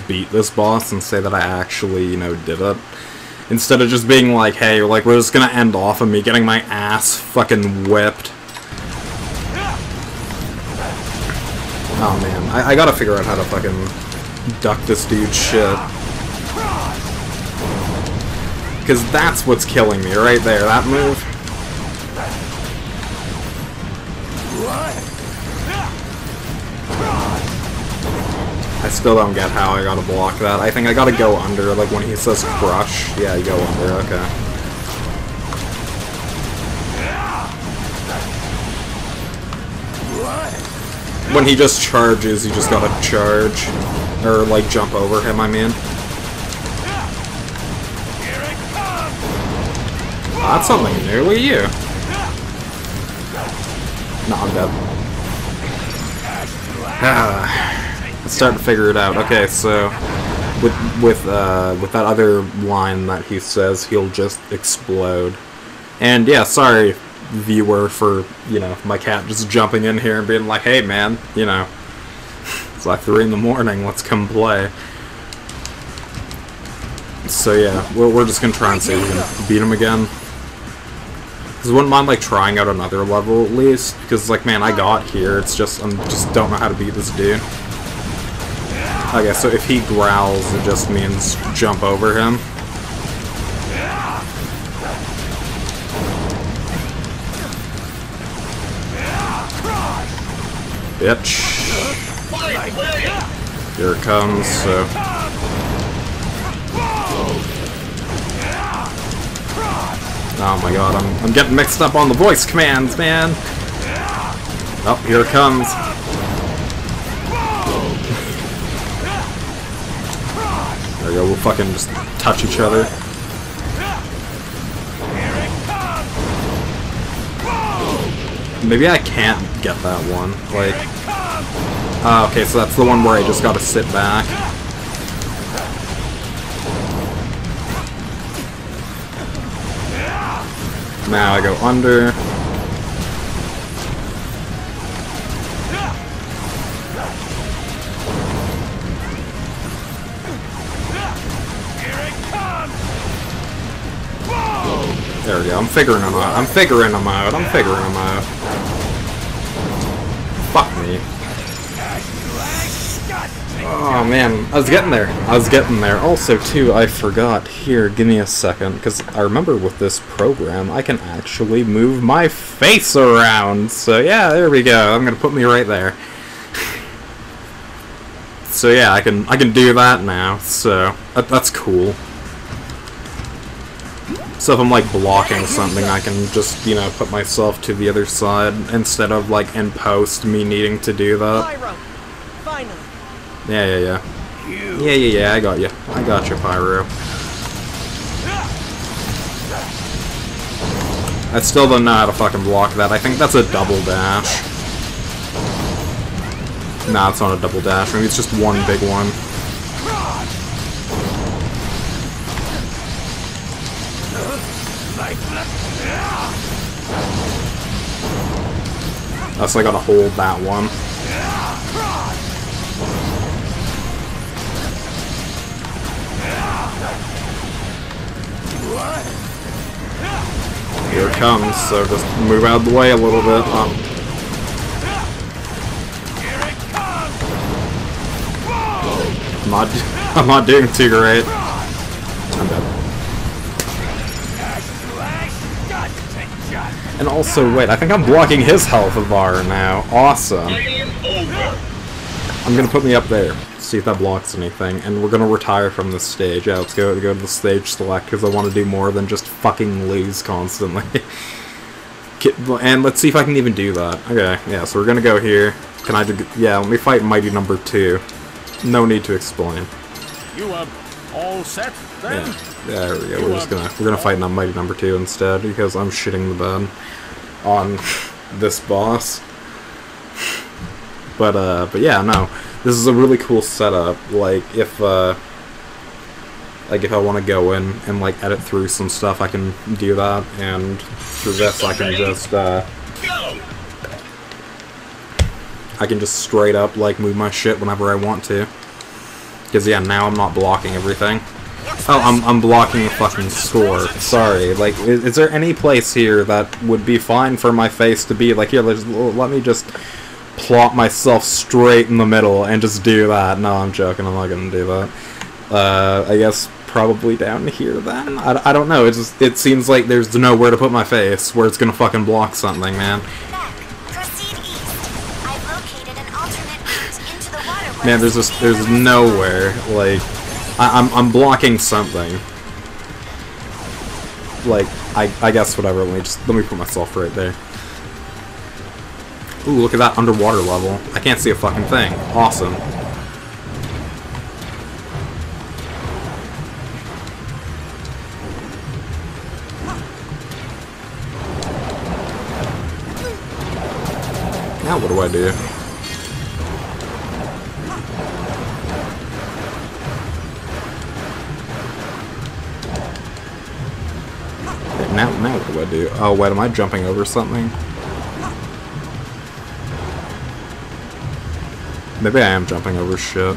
beat this boss and say that I actually, you know, did it. Instead of just being like, hey, like, we're just gonna end off of me getting my ass fucking whipped. Oh man, I, I gotta figure out how to fucking duck this dude's shit. Because that's what's killing me, right there, that move. I still don't get how I gotta block that. I think I gotta go under, like when he says crush. Yeah, you go under, okay. When he just charges, you just gotta charge. Or, like, jump over him, I mean. That's something new. At you. No, I'm dead. Ah, let's start to figure it out. Okay, so with with uh, with that other line that he says, he'll just explode. And yeah, sorry, viewer, for you know my cat just jumping in here and being like, "Hey, man, you know, it's like three in the morning. Let's come play." So yeah, we're, we're just gonna try and see if we can beat him again. Cause I wouldn't mind like trying out another level at least, because like man, I got here. It's just I am just don't know how to beat this dude. Okay, so if he growls, it just means jump over him. Bitch. Here it comes, so... Oh my god, I'm, I'm getting mixed up on the voice commands, man! Oh, here it comes. We go, we'll fucking just touch each other. Maybe I can't get that one, like... Uh, okay, so that's the one where I just gotta sit back. Now I go under. Figuring them out. I'm figuring them out. I'm figuring them out. Fuck me. Oh man, I was getting there. I was getting there. Also, too, I forgot. Here, give me a second, because I remember with this program, I can actually move my face around. So yeah, there we go. I'm gonna put me right there. so yeah, I can I can do that now. So that, that's cool. So if I'm like blocking something, I can just, you know, put myself to the other side instead of like in post me needing to do that. Finally. Yeah, yeah, yeah. Yeah, yeah, yeah, I got you. I got you, Pyro. I still don't know how to fucking block that. I think that's a double dash. Nah, it's not a double dash. Maybe it's just one big one. That's I gotta hold that one. Here it comes, so just move out of the way a little bit. Um, I'm not, I'm not doing too great. And also, wait, I think I'm blocking his health bar now. Awesome. I'm gonna put me up there see if that blocks anything, and we're gonna retire from this stage. Yeah, let's go, go to the stage select, because I want to do more than just fucking lose constantly. and let's see if I can even do that. Okay, yeah, so we're gonna go here. Can I do, yeah, let me fight Mighty number two. No need to explain. You are all set, then? Yeah, there we go. We're just gonna, we're gonna fight Mighty number two instead, because I'm shitting the bed on this boss. But, uh, but yeah, no this is a really cool setup. Like if uh, like if I want to go in and like edit through some stuff, I can do that, and through this I can just uh, I can just straight up like move my shit whenever I want to. Because, yeah, now I'm not blocking everything. Oh, I'm, I'm blocking the fucking score. Sorry. Like, is, is there any place here that would be fine for my face to be? Like, here, let's, let me just plot myself straight in the middle and just do that. No, I'm joking. I'm not gonna do that. Uh, I guess probably down here then? I, I don't know. It just, it seems like there's nowhere to put my face where it's gonna fucking block something, man. Back. Proceed east. I've located an alternate route into the waterways. Man, there's just, there's nowhere. Like, I, I'm, I'm blocking something. Like, I, I guess whatever. Let me just, let me put myself right there. Ooh, look at that underwater level. I can't see a fucking thing. Awesome. Now what do I do? Do Oh, wait, am I jumping over something? Maybe I am jumping over shit.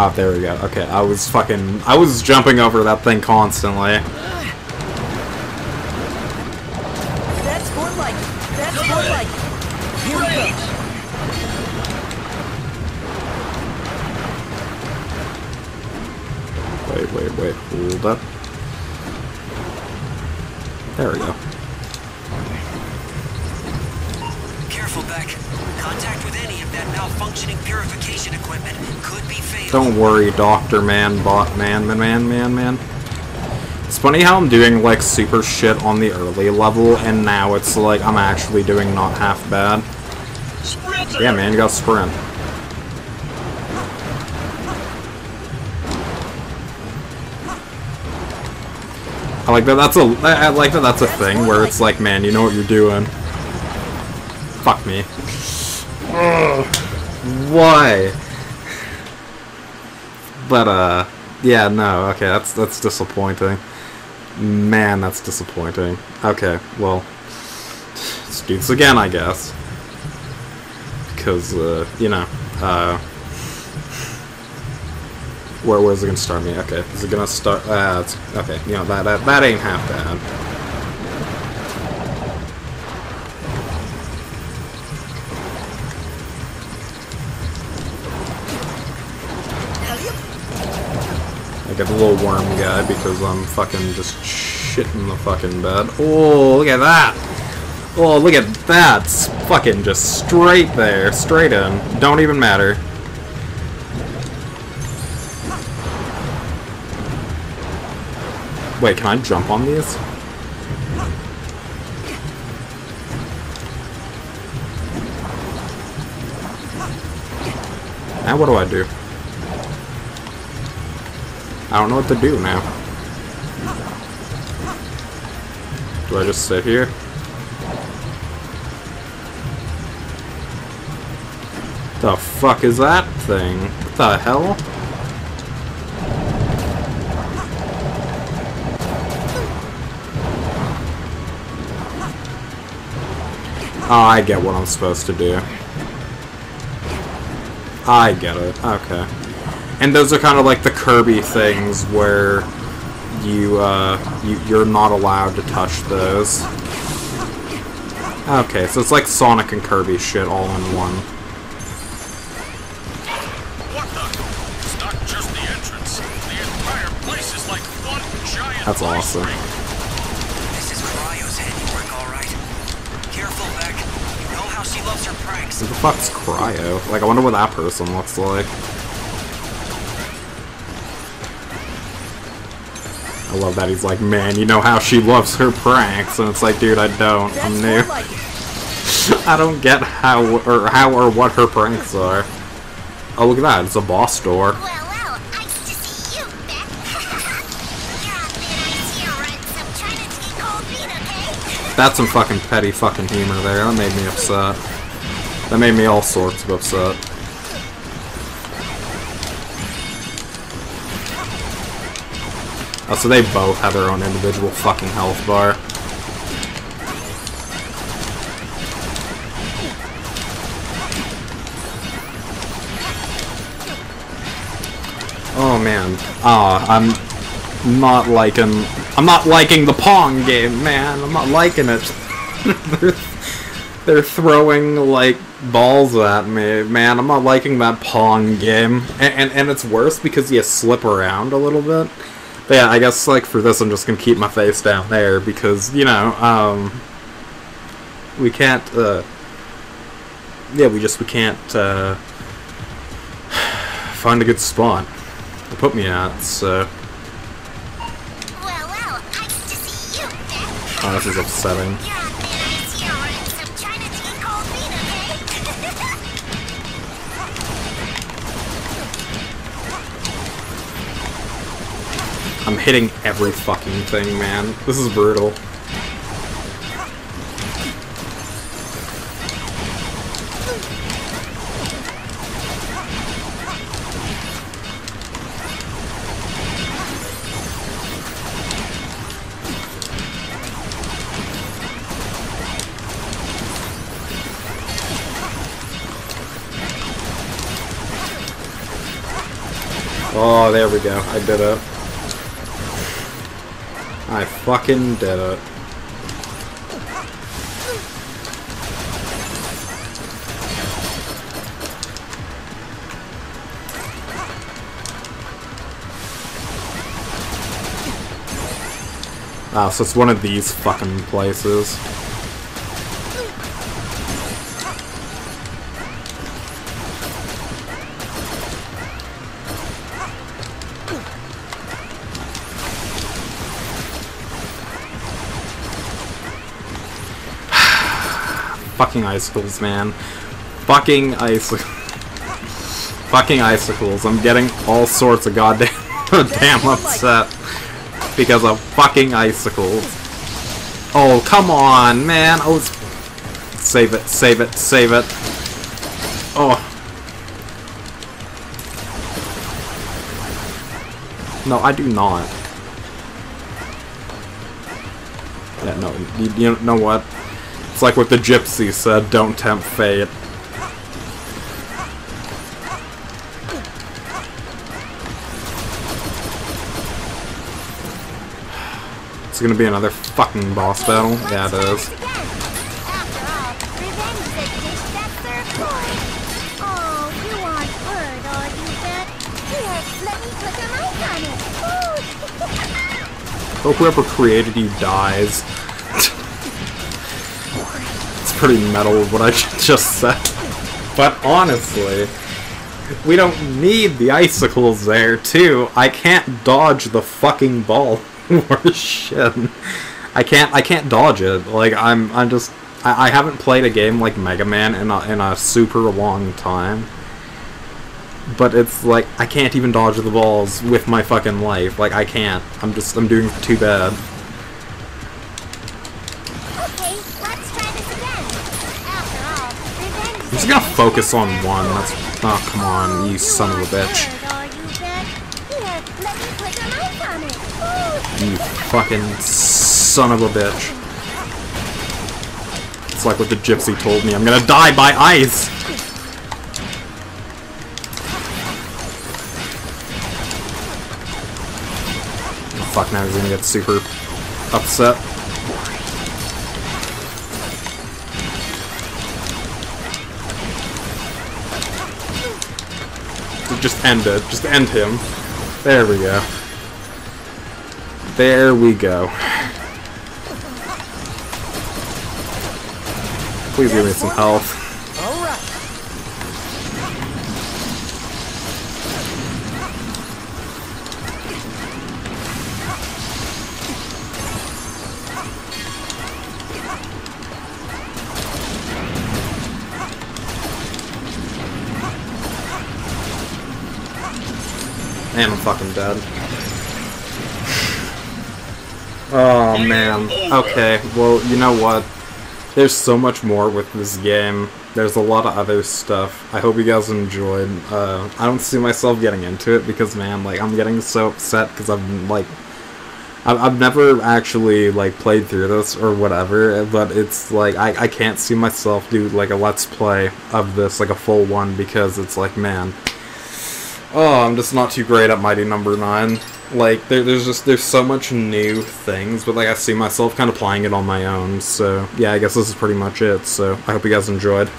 Oh, there we go. Okay, I was fucking... I was jumping over that thing constantly. Wait. Hold up. There we go. Careful, Beck. Contact with any of that malfunctioning purification equipment could be fatal. Don't worry, Doctor Man, Bot Man, Man, Man, Man, Man. It's funny how I'm doing, like, super shit on the early level, and now it's like I'm actually doing not half bad. Yeah, man, you gotta sprint. I like that that's a I like that that's a thing where it's like, man, you know what you're doing. Fuck me. Ugh. Why? But uh yeah, no, okay, that's that's disappointing. Man, that's disappointing. Okay, well let's do this again I guess. Because uh, you know, uh where where's it gonna start me? Okay, is it gonna start? Uh, okay, you know that that that ain't half bad. I get the little worm guy because I'm fucking just shitting the fucking bed. Oh, look at that! Oh, look at that! It's fucking just straight there, straight in. Don't even matter. Wait, can I jump on these? Now what do I do? I don't know what to do now. Do I just sit here? The fuck is that thing? What the hell? Oh, I get what I'm supposed to do. I get it. Okay. And those are kind of like the Kirby things where you, uh, you, you're not allowed to touch those. Okay, so it's like Sonic and Kirby shit all in one. That's the? Who the fuck's Cryo? Like, I wonder what that person looks like. I love that he's like, man, you know how she loves her pranks, and it's like, dude, I don't. That's I'm new. like. I don't get how or how or what her pranks are. Oh, look at that! It's a boss door. Well, well, nice you, Beck. You're off in ice here, run some China tea cold bean, okay? That's some fucking petty fucking humor there. That made me upset. That made me all sorts of upset. Oh, so they both have their own individual fucking health bar. Oh man. Oh, I'm not liking... I'm not liking the Pong game, man. I'm not liking it. they're, throwing like balls at me, man. I'm not liking that Pong game, and, and and it's worse because you slip around a little bit. But yeah, I guess like for this, I'm just gonna keep my face down there because you know, um, we can't. Uh, yeah, we just we can't uh, find a good spot to put me at. So, Well, well, nice to see you, Beck. oh, this is upsetting. I'm hitting every fucking thing, man. This is brutal. Oh, there we go. I did it. I fucking did it. Ah, so it's one of these fucking places. Fucking icicles, man. Fucking icicles. Fucking icicles. I'm getting all sorts of goddamn damn upset because of fucking icicles. Oh, come on, man. Oh. Save it, save it, save it. Oh. No, I do not. Yeah, no, you, you know what? It's like what the gypsy said, don't tempt fate. It's gonna be another fucking boss battle? Yeah, it is. Again. Revenge is a dish that's served cold. Oh, you want bird, are you, Beck? Here, let me put some ice on it. Ooh. Hope whoever created you dies. Pretty metal what I just said. But honestly, we don't need the icicles there, too. I can't dodge the fucking ball or shit. I can't I can't dodge it. Like I'm I'm just I, I haven't played a game like Mega Man in a in a super long time. But it's like I can't even dodge the balls with my fucking life. Like I can't. I'm just I'm doing too bad. Okay, let's try this again. After all, revenge I'm just gonna focus on one. That's oh come on, you son of a bitch. You fucking son of a bitch. It's like what the gypsy told me. I'm gonna die by ice! Fuck, now he's gonna get super upset. Just end it. Just end him. There we go. There we go. Please give me some health. Fucking dead. Oh man. Okay, well, you know what? There's so much more with this game. There's a lot of other stuff. I hope you guys enjoyed. Uh, I don't see myself getting into it because, man, like, I'm getting so upset because I'm, like, I've, never actually, like, played through this or whatever, but it's, like, I, I can't see myself do, like, a let's play of this, like, a full one because it's, like, man, Oh, I'm just not too great at Mighty Number Nine. Like, there, there's just there's so much new things, but like I see myself kind of playing it on my own. So yeah, I guess this is pretty much it. So I hope you guys enjoyed.